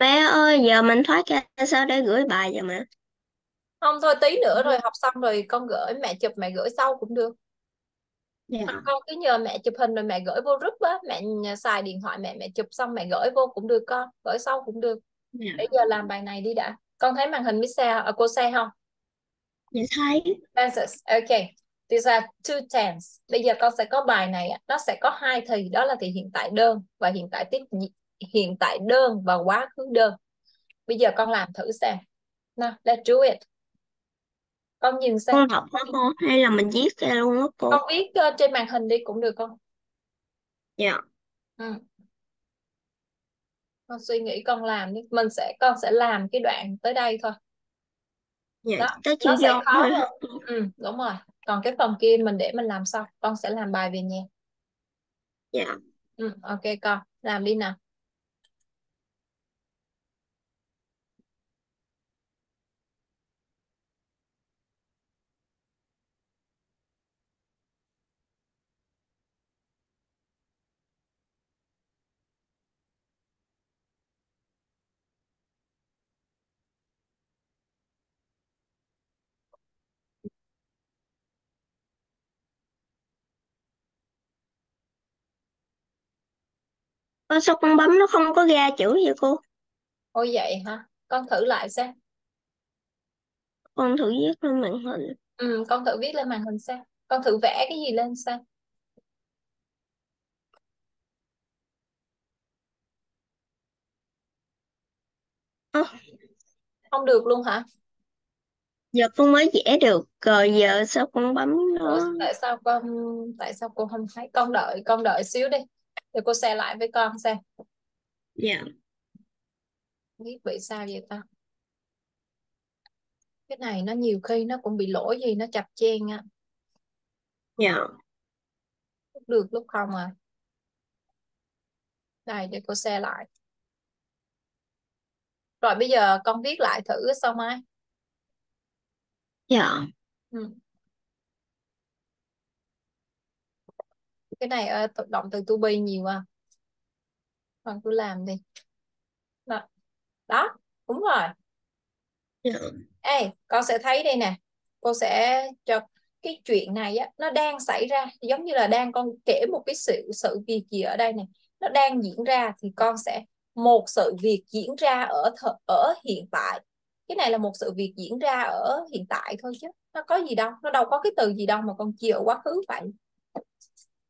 Bé ơi, giờ mình thoát ra sao để gửi bài vậy mà? không thôi tí nữa rồi học xong rồi con gửi mẹ chụp mẹ gửi sau cũng được. Dạ, Hoặc con cứ nhờ mẹ chụp hình rồi mẹ gửi vô group á. Mẹ xài điện thoại mẹ mẹ chụp xong mẹ gửi vô cũng được con gửi sau cũng được. Dạ, bây giờ làm bài này đi đã. Con thấy màn hình Miss xe à, cô xe không? Dạ thấy. tenses ok. These are two tense bây giờ con sẽ có bài này á, nó sẽ có hai thì đó là thì hiện tại đơn và hiện tại tiếp hiện tại đơn và quá khứ đơn. Bây giờ con làm thử xem. Nào let's do it. Con nhìn xem. Con đọc hả cô? Hay là mình viết ra luôn á cô? con viết ờ, trên màn hình đi cũng được con. Dạ, ừ. con suy nghĩ con làm đi. Mình sẽ con sẽ làm cái đoạn tới đây thôi. Dạ, đó tới nó sẽ khó thôi. hơn. Ừ đúng rồi. Còn cái phần kia mình để mình làm sau. Con sẽ làm bài về nhà Dạ, ừ ok con. Làm đi nào Ơ, sao con bấm nó không có ra chữ vậy cô? ôi vậy hả con thử lại xem Con thử viết lên màn hình. ừ con thử viết lên màn hình xem con thử vẽ cái gì lên xem Ơ, không được luôn hả giờ con mới vẽ được. Rồi giờ sao con bấm Ủa, nó? tại sao con tại sao cô không thấy con đợi con đợi xíu đi để cô share lại với con xem. Dạ, biết bị sao vậy ta? Cái này nó nhiều khi nó cũng bị lỗi gì nó chập chen á. Dạ, lúc được lúc không à. Đây để cô share lại. Rồi bây giờ con viết lại thử xong ai dạ, ừ. Cái này ờ, động từ to be nhiều à? Con cứ làm đi. Đó, đó đúng rồi. Dạ, Ê, con sẽ thấy đây nè. Cô sẽ cho cái chuyện này á nó đang xảy ra giống như là đang con kể một cái sự sự việc gì ở đây này nó đang diễn ra thì con sẽ một sự việc diễn ra ở th ở hiện tại. Cái này là một sự việc diễn ra ở hiện tại thôi chứ. Nó có gì đâu nó đâu có cái từ gì đâu mà con chia ở quá khứ vậy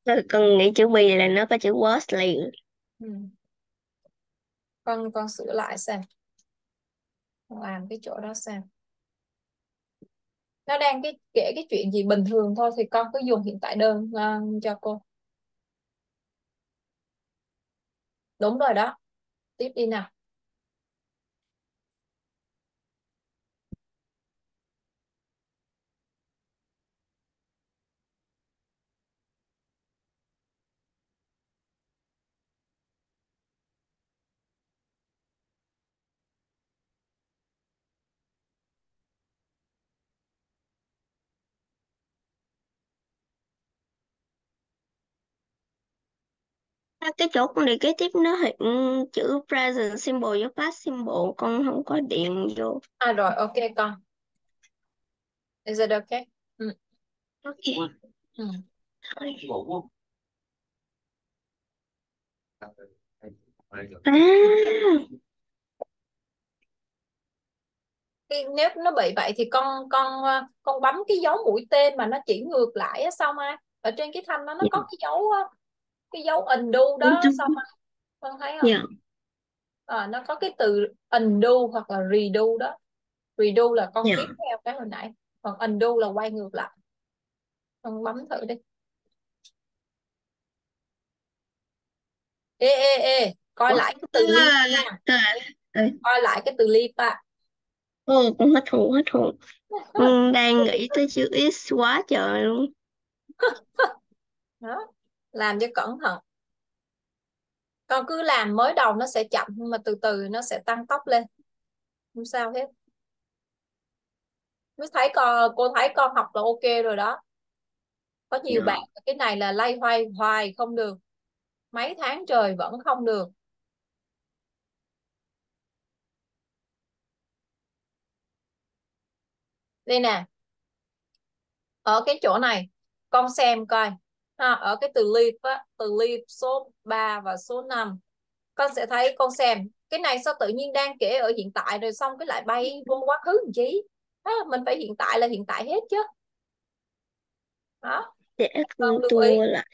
rồi con nghĩ chữ bì là nó có chữ was liền. ừ. con con sửa lại xem. Con làm cái chỗ đó xem. Nó đang cái kể cái chuyện gì bình thường thôi thì con cứ dùng hiện tại đơn uh, cho cô. Đúng rồi đó. Tiếp đi nào. À, cái chỗ con đi kế tiếp nó hiện chữ present simple với past simple con không có điền vô. à rồi ok con is it okay ừ. Ok. Ừ. À, Cái, nếu nó bị vậy thì con con con bấm cái dấu mũi tên mà nó chỉ ngược lại á xong ai ở trên cái thanh đó nó dạ, có cái dấu cái dấu undo đó ai con thấy không Dạ, à, nó có cái từ undo hoặc là redo đó redo là con dạ. tiếp theo cái hồi nãy còn undo là quay ngược lại con bấm thử đi ê ê ê coi Ủa? lại cái từ leave À, nha à, à. coi lại cái từ leave á Ồ, con hết hồn, hết hồn. Con đang nghĩ tới chữ is quá trời luôn. đó làm cho cẩn thận. Con cứ làm mới đầu nó sẽ chậm nhưng mà từ từ nó sẽ tăng tốc lên. Không sao hết. Mới thấy con cô thấy con học là ok rồi đó. Có nhiều yeah. bạn cái này là lay hoay hoài không được. Mấy tháng trời vẫn không được. Đây nè. Ở cái chỗ này con xem coi ha, ở cái từ live á, từ live số 3 và số 5 con sẽ thấy con xem cái này sao tự nhiên đang kể ở hiện tại rồi xong cái lại bay vô quá khứ làm chi? À, mình phải hiện tại là hiện tại hết chứ. Đó. Để con lưu ý. lại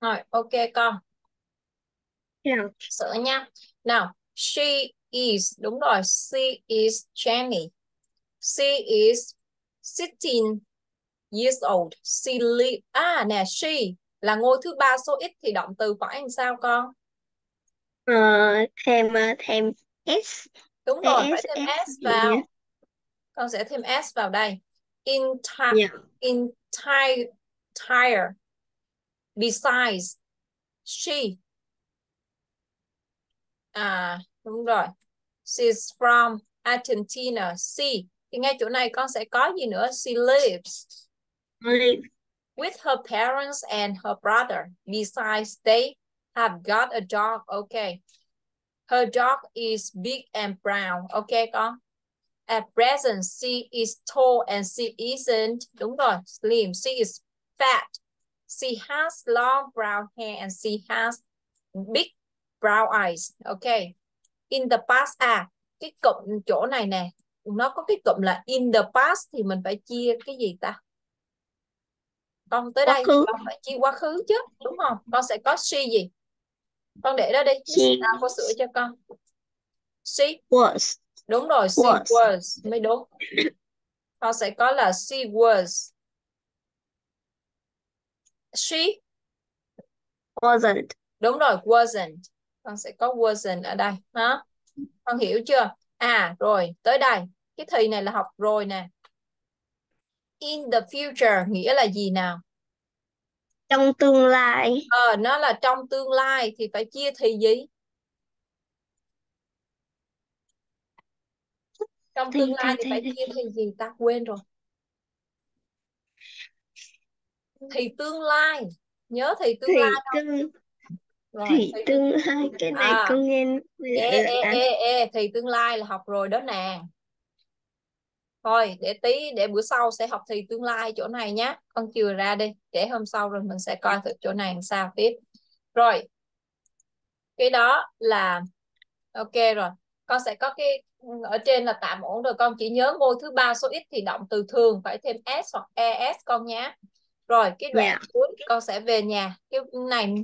rồi ok con. Rồi. sửa nha. Nào she is đúng rồi she is Jenny. She is 16 years old. She live à nè she là ngôi thứ ba số ít thì động từ phải làm sao con? Ờ, thêm ờ, thêm s. Đúng rồi phải thêm s vào. con sẽ thêm s vào đây. Entire Dạ. entire entire besides she à đúng rồi. She's from Argentina. She thì ngay chỗ này con sẽ có gì nữa? She lives Live. with her parents and her brother. Besides they have got a dog. Okay her dog is big and brown. Okay con. At present she is tall and she isn't. Đúng rồi slim. She is fat She has long brown hair and she has big brown eyes. Okay. In the past à, cái cụm chỗ này nè, nó có cái cụm là in the past thì mình phải chia cái gì ta? Con tới Quá đây khứ. con phải chia quá khứ chứ, đúng không? Con sẽ có she gì? Con để đó đi. She Tao có sửa cho con. She was. đúng rồi she Was. was mới đúng con sẽ có là she was she? Wasn't. đúng rồi wasn't. Con sẽ có wasn't ở đây. Hả? Con hiểu chưa? À rồi tới đây. Cái thì này là học rồi nè. In the future nghĩa là gì nào? Trong tương lai. ờ nó là trong tương lai thì phải chia thì gì? Trong tương lai thì- phải chia thì gì ta? Quên rồi thì tương lai. Nhớ thì tương Thì lai tương, rồi thì thì tương lai. Cái này À. con nghe ê ê ê ê thì tương lai là học rồi đó nè. Thôi để tí để bữa sau sẽ học thì tương lai chỗ này nhé con chừa ra đi để hôm sau rồi mình sẽ coi thử chỗ này làm sao tiếp. Rồi cái đó là ok rồi. Con sẽ có cái ở trên là tạm ổn rồi. Con chỉ nhớ ngôi thứ ba số ít thì động từ thường phải thêm s hoặc es con nhé rồi cái đoạn Dạ. cuối con sẽ về nhà cái này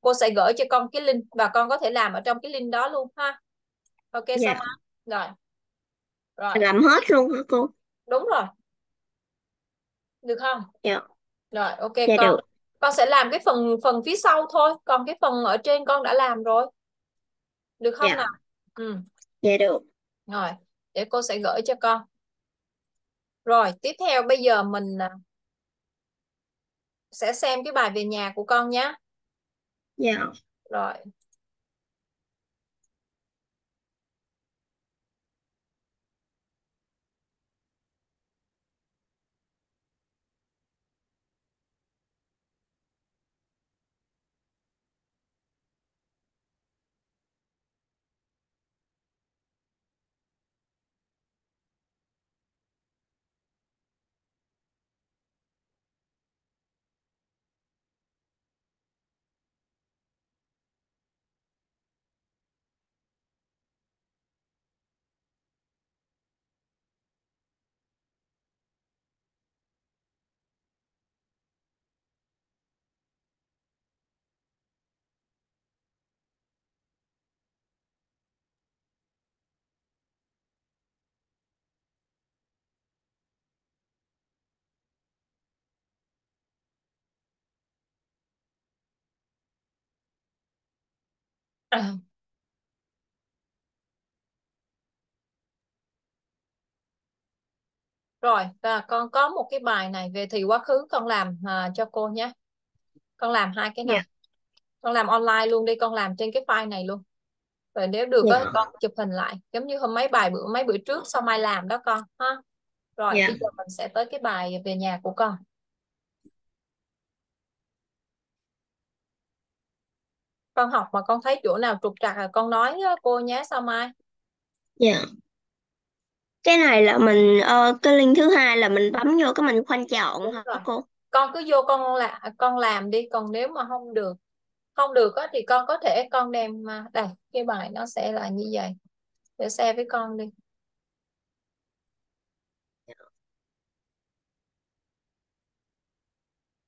cô sẽ gửi cho con cái link và con có thể làm ở trong cái link đó luôn ha ok Dạ. xong rồi rồi Làm hết luôn hả cô? đúng rồi được không Dạ. rồi ok Dạ con được. con sẽ làm cái phần phần phía sau thôi còn cái phần ở trên con đã làm rồi được không Dạ. nào ừ Dạ được. rồi để cô sẽ gửi cho con rồi tiếp theo bây giờ mình à, sẽ xem cái bài về nhà của con nhé Dạ. rồi À, rồi và con có một cái bài này về thì quá khứ con làm à, cho cô nhé con làm hai cái này Dạ. con làm online luôn đi con làm trên cái file này luôn rồi nếu được á Dạ. con chụp hình lại giống như hôm mấy bài bữa mấy bữa trước sau mai làm đó con ha rồi Dạ. bây giờ mình sẽ tới cái bài về nhà của con con học mà con thấy chỗ nào trục trặc là con nói á, cô nhé sau mai Dạ. Cái này là mình ờ, cái link thứ hai là mình bấm vô cái mình khoanh chọn Đúng hả rồi. cô? con cứ vô con là con làm đi còn nếu mà không được không được á thì con có thể con đem à, đây cái bài nó sẽ là như vậy để share với con đi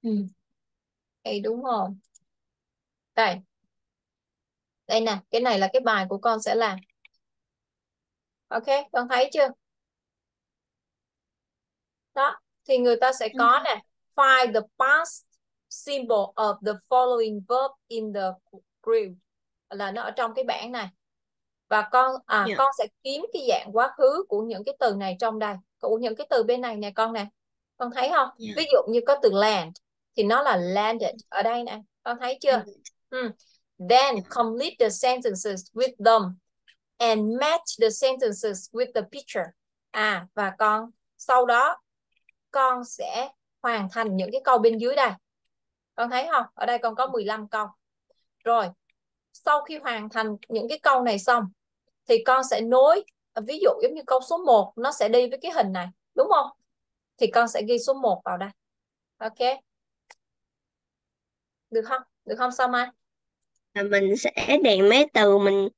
ừ. Đây đúng không đây đây nè cái này là cái bài của con sẽ làm. Ok con thấy chưa? Đó thì người ta sẽ có nè find the past symbol of the following verb in the group là nó ở trong cái bảng này. Và con à Dạ. con sẽ kiếm cái dạng quá khứ của những cái từ này trong đây của những cái từ bên này nè con nè. Con thấy không? Dạ. ví dụ như có từ land thì nó là landed ở đây nè. Con thấy chưa? Ừ then complete the sentences with them and match the sentences with the picture. À và con, sau đó, con sẽ hoàn thành những cái câu bên dưới đây. Con thấy không? Ở đây con có 15 câu. Rồi, sau khi hoàn thành những cái câu này xong, thì con sẽ nối, ví dụ giống như câu số 1 nó sẽ đi với cái hình này, đúng không? Thì con sẽ ghi số 1 vào đây. Ok. Được không? Được không, sao mai? Là mình sẽ điền mấy từ mình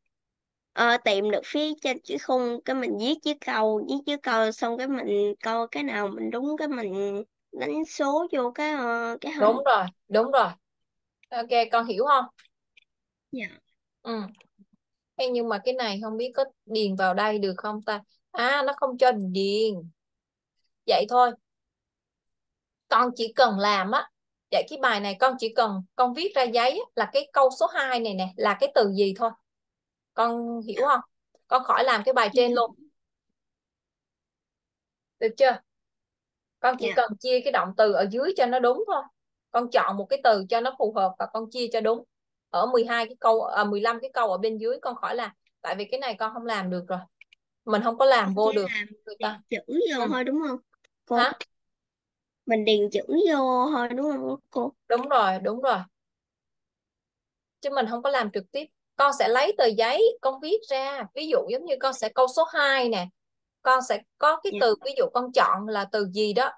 ờ, tìm được phía trên chữ khung cái mình viết chữ câu viết chữ câu xong cái mình coi cái nào mình đúng cái mình đánh số vô cái ờ, cái hình đúng rồi đúng rồi. Ok con hiểu không? Dạ. Ừ. Ê, nhưng mà cái này không biết có điền vào đây được không ta? À nó không cho điền. Vậy thôi. Con chỉ cần làm á vậy cái bài này con chỉ cần con viết ra giấy là cái câu số 2 này nè là cái từ gì thôi? Con hiểu không? Con khỏi làm cái bài trên luôn. Được chưa? Con chỉ Dạ. cần chia cái động từ ở dưới cho nó đúng thôi. Con chọn một cái từ cho nó phù hợp và con chia cho đúng. Ở 12 cái câu à, 15 cái câu ở bên dưới con khỏi làm. Tại vì cái này con không làm được rồi. Mình không có làm vô được. người ta chữ vô Ừ. thôi đúng không? Cô hả mình điền chữ vô thôi đúng không cô? Đúng rồi đúng rồi. Chứ mình không có làm trực tiếp. Con sẽ lấy tờ giấy con viết ra. Ví dụ giống như con sẽ câu số 2 nè. Con sẽ có cái Dạ. từ ví dụ con chọn là từ gì đó?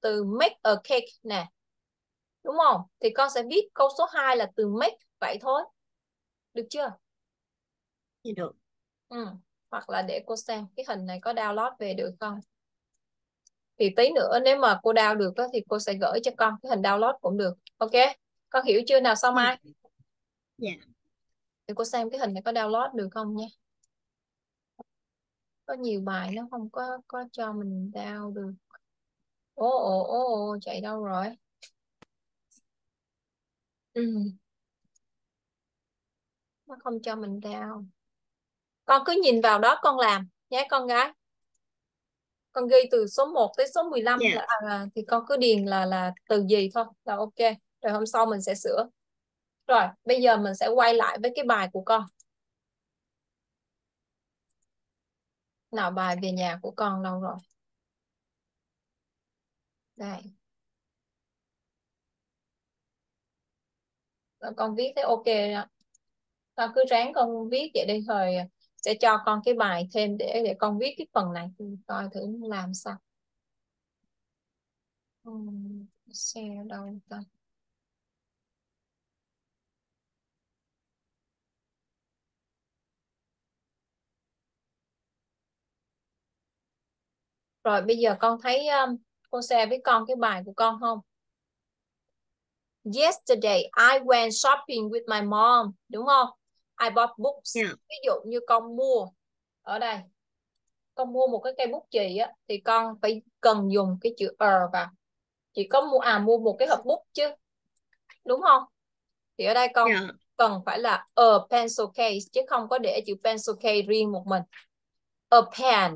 Từ make a cake nè. Đúng không? Thì con sẽ viết câu số 2 là từ make vậy thôi. Được chưa? Dạ được. Ừ. hoặc là để cô xem cái hình này có download về được không thì tí nữa nếu mà cô download được đó, thì cô sẽ gửi cho con cái hình download cũng được. Ok? Con hiểu chưa? Nào sau Dạ. mai? Dạ. thì cô xem cái hình này có download được không nha? Có nhiều bài nó không có có cho mình download được. Ồ ồ ồ ồ, chạy đâu rồi? Ừ. nó không cho mình down con cứ nhìn vào đó con làm nhé con gái con ghi từ số 1 tới số 15 Dạ. là à, thì con cứ điền là là từ gì thôi là ok. Rồi hôm sau mình sẽ sửa. Rồi bây giờ mình sẽ quay lại với cái bài của con. Nào bài về nhà của con đâu rồi? Đây. Con viết thấy ok đó. Con cứ ráng con viết vậy đi rồi sẽ cho con cái bài thêm để để con viết cái phần này coi thử làm sao. Uhm, xe đâu ta? Rồi bây giờ con thấy um, cô share với con cái bài của con không? Yesterday I went shopping with my mom đúng không? I bought books. Dạ. ví dụ như con mua ở đây con mua một cái cây bút chì á thì con phải cần dùng cái chữ er vào. Chỉ có mua à mua một cái hộp bút chứ đúng không? Thì ở đây con Dạ. cần phải là a pencil case chứ không có để chữ pencil case riêng một mình. A pen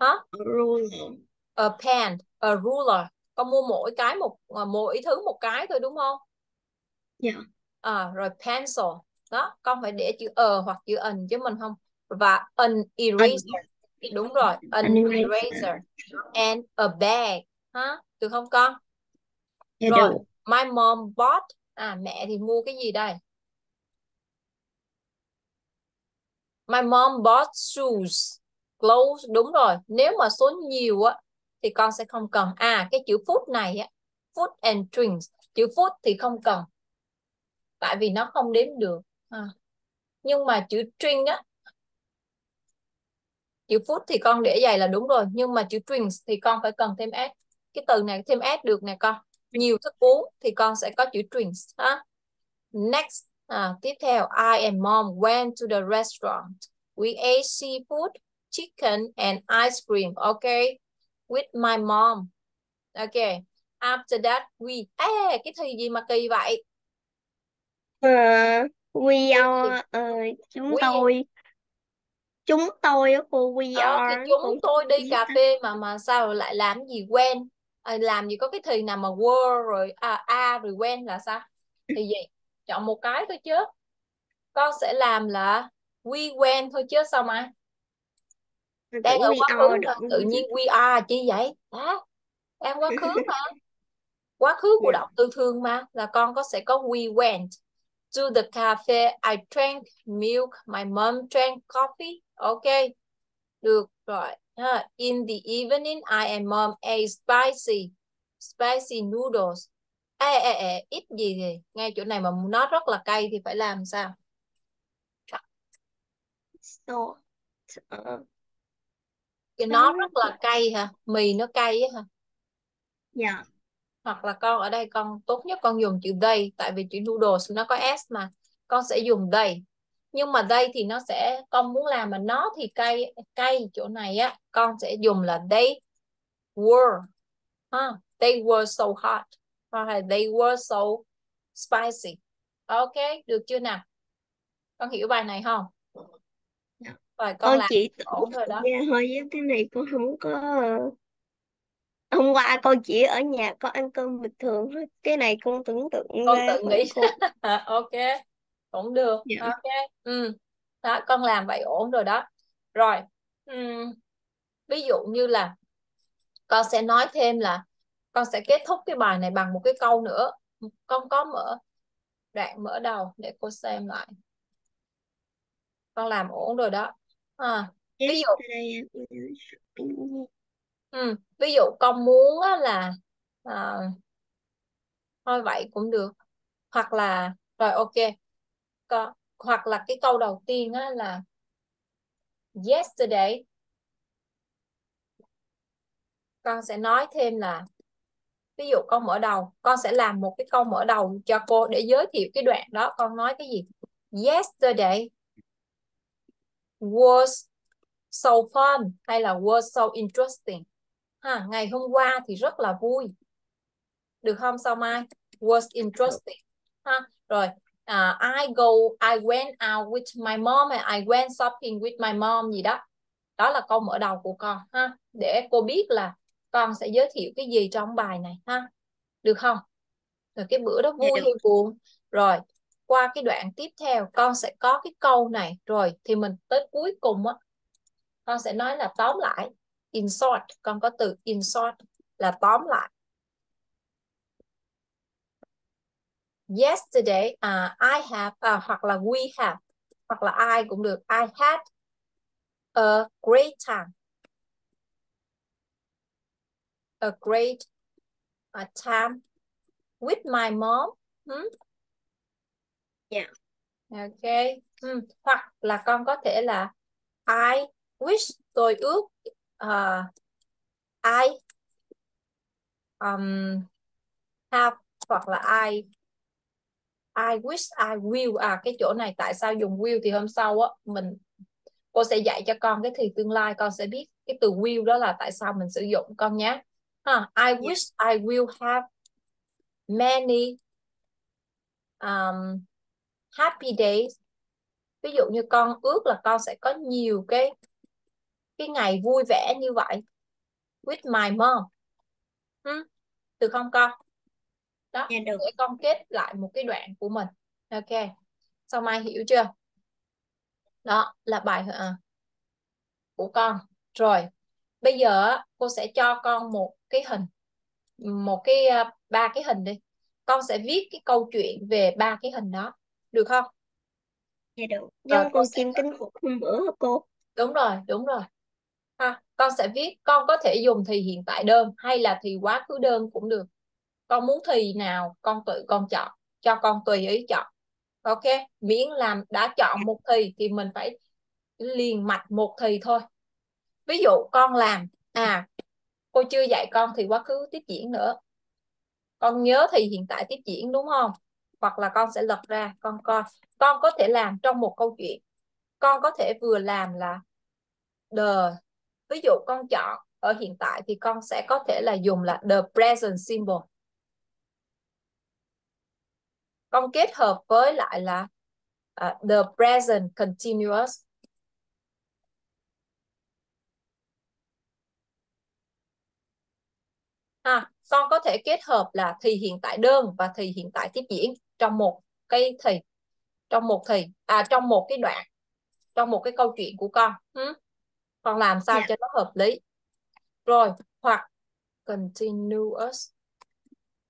hả? Ruler. A pen a ruler. Con mua mỗi cái một à, mỗi thứ một cái thôi đúng không? Dạ. à, rồi pencil đó con phải để chữ ờ hoặc chữ ẩn chứ mình không? Và an eraser. Đúng rồi an eraser. and a bag. Hả? Được không con? Dạ rồi my mom bought à mẹ thì mua cái gì đây? My mom bought shoes. Clothes đúng rồi. Nếu mà số nhiều á thì con sẽ không cần. À cái chữ food này á food and drinks. Chữ food thì không cần. Tại vì nó không đếm được à. nhưng mà chữ drink á chữ food thì con để vậy là đúng rồi nhưng mà chữ drinks thì con phải cần thêm s. Cái từ này thêm s được nè con. Nhiều thức uống thì con sẽ có chữ drinks ha. Next à, tiếp theo I and mom went to the restaurant we ate seafood chicken and ice cream okay with my mom okay after that we à, cái thì gì mà kỳ vậy? Ờ, we are ờ, chúng We- tôi. Chúng tôi á cô we Ờ, thì are chúng cô tôi đi cà phê mà mà sao lại làm gì quen? À, làm gì có cái thì nào mà were rồi à, a rồi quen là sao? Thì gì chọn một cái thôi chứ. Con sẽ làm là we went thôi chứ sao mà? Đang tưởng ở we quá are khứ mà tự nhiên we are chi vậy? Đó đang quá khứ mà. Quá khứ của Dạ. động từ thường mà là con có sẽ có we went to the cafe. I drank milk. My mom drank coffee. Ok. Được rồi ha. in the evening I and mom ate spicy spicy noodles. Ê ê ê ít gì thì ngay chỗ này mà nó rất là cay thì phải làm sao? Uh, thì nó rất là cay hả? Mì nó cay á hả? Dạ hoặc là con ở đây con tốt nhất con dùng chữ they tại vì chữ noodles nó có s mà. Con sẽ dùng they. Nhưng mà đây thì nó sẽ con muốn làm mà nó thì cay cay chỗ này á con sẽ dùng là they were. Ha they were so hot. Hoặc là they were so spicy. Ok được chưa nào? Con hiểu bài này không? Dạ. rồi con, con làm chỉ ổn rồi đó. thôi với cái này con không có hôm qua con chỉ ở nhà con ăn cơm bình thường thôi. Cái này con tưởng tượng con ra tự nghĩ. con ok. Cũng được. Dạ. ok. Ừ. Đó con làm vậy ổn rồi đó. Rồi. Uhm, ví dụ như là con sẽ nói thêm là con sẽ kết thúc cái bài này bằng một cái câu nữa. Con có mở đoạn mở đầu để cô xem lại. Con làm ổn rồi đó. À, ví dụ ừ, ví dụ con muốn là à, thôi vậy cũng được. Hoặc là rồi ok. Con, hoặc là cái câu đầu tiên á là yesterday. Con sẽ nói thêm là ví dụ con mở đầu con sẽ làm một cái câu mở đầu cho cô để giới thiệu cái đoạn đó. Con nói cái gì? Yesterday was so fun hay là was so interesting? Ha ngày hôm qua thì rất là vui. Được không sao mai? Was interesting. Ha rồi uh, I go I went out with my mom and I went shopping with my mom gì đó. Đó là câu mở đầu của con ha. Để cô biết là con sẽ giới thiệu cái gì trong bài này ha. Được không? Rồi cái bữa đó dạ. vui hay buồn? Rồi qua cái đoạn tiếp theo con sẽ có cái câu này. Rồi thì mình tới cuối cùng á con sẽ nói là tóm lại in short con có từ in short là tóm lại yesterday uh, I have uh, hoặc là we have hoặc là I cũng được I had a great time a great uh, time with my mom hmm? yeah. ok hmm. hoặc là con có thể là I wish tôi ước uh, I um, have hoặc là I. I wish I will. À cái chỗ này tại sao dùng will thì hôm sau á mình cô sẽ dạy cho con cái thì tương lai con sẽ biết. Cái từ will đó là tại sao mình sử dụng con nhé. Ha I wish I will have many um, happy days. Ví dụ như con ước là con sẽ có nhiều cái cái ngày vui vẻ như vậy? With my mom. Hmm? được không con? Đó dạ, được. để con kết lại một cái đoạn của mình. Ok sau mai hiểu chưa? Đó là bài uh, của con. Rồi bây giờ cô sẽ cho con một cái hình một cái uh, ba cái hình đi. Con sẽ viết cái câu chuyện về ba cái hình đó. Được không? Dạ được. Con chim sẽ... cánh cụt hôm bữa hả cô? Đúng rồi đúng rồi ha, con sẽ viết, con có thể dùng thì hiện tại đơn hay là thì quá khứ đơn cũng được. Con muốn thì nào, con tự, con chọn, cho con tùy ý chọn. Ok, miễn làm đã chọn một thì thì mình phải liền mạch một thì thôi. Ví dụ con làm à cô chưa dạy con thì quá khứ tiếp diễn nữa. Con nhớ thì hiện tại tiếp diễn, đúng không? Hoặc là con sẽ lật ra, con coi. Con có thể làm trong một câu chuyện. Con có thể vừa làm là the ví dụ con chọn ở hiện tại thì con sẽ có thể là dùng là the present symbol. Con kết hợp với lại là uh, the present continuous. À, con có thể kết hợp là thì hiện tại đơn và thì hiện tại tiếp diễn trong một cái thì trong một thì à trong một cái đoạn trong một cái câu chuyện của con. Hmm? Con làm sao yeah. Dạ. cho nó hợp lý rồi hoặc continuous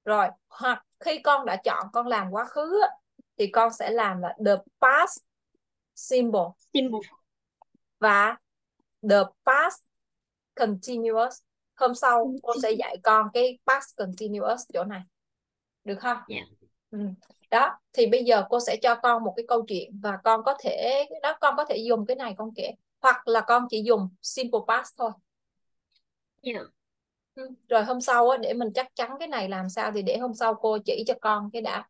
rồi hoặc khi con đã chọn con làm quá khứ thì con sẽ làm là the past simple simple và the past continuous hôm sau cô sẽ dạy con cái past continuous chỗ này được không Dạ. ừ. đó thì bây giờ cô sẽ cho con một cái câu chuyện và con có thể đó con có thể dùng cái này con kể hoặc là con chỉ dùng simple past thôi Dạ. ừ. rồi hôm sau á, để mình chắc chắn cái này làm sao thì để hôm sau cô chỉ cho con cái đã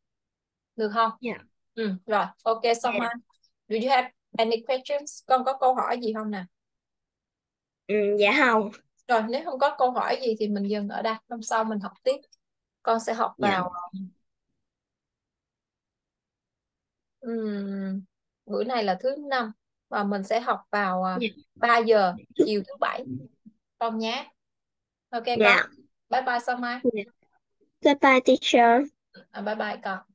được không Dạ. ừ. rồi ok xong Dạ. yeah. do you have any questions con có câu hỏi gì không nè Ừ, dạ không. rồi nếu không có câu hỏi gì thì mình dừng ở đây hôm sau mình học tiếp con sẽ học Dạ. vào ừm, bữa này là thứ năm và mình sẽ học vào à, Dạ. 3 giờ chiều thứ bảy con nhé ok con Dạ. bye bye Sao Mai Dạ. Goodbye teacher. à, bye bye con